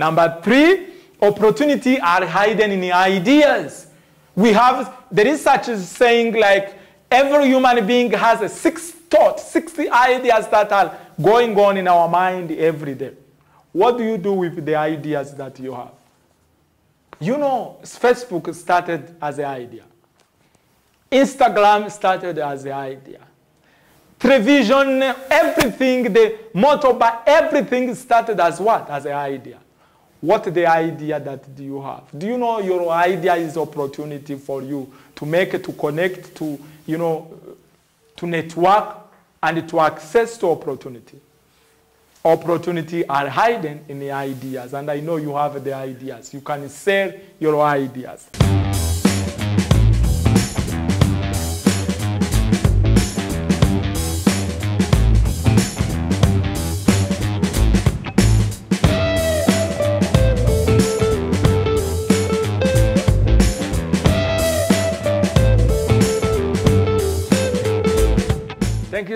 Number three, opportunity are hidden in ideas. We have, there is such a saying like every human being has a six thoughts, 60 ideas that are going on in our mind every day. What do you do with the ideas that you have? You know, Facebook started as an idea. Instagram started as an idea. Television, everything, the motorbike, everything started as what? As an idea. What the idea that do you have? Do you know your idea is opportunity for you to make it, to connect, to, you know, to network and to access to opportunity? Opportunity are hidden in the ideas, and I know you have the ideas. You can sell your ideas.